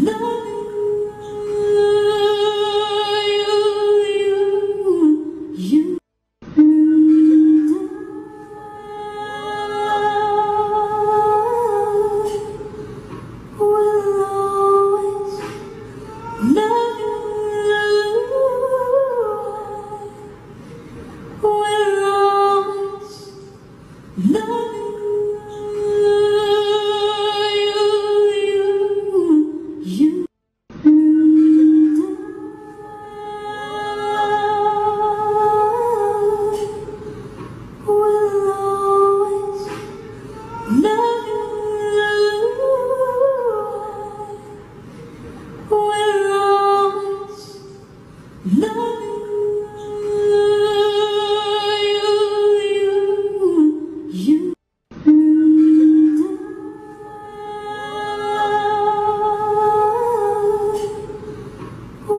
Love No.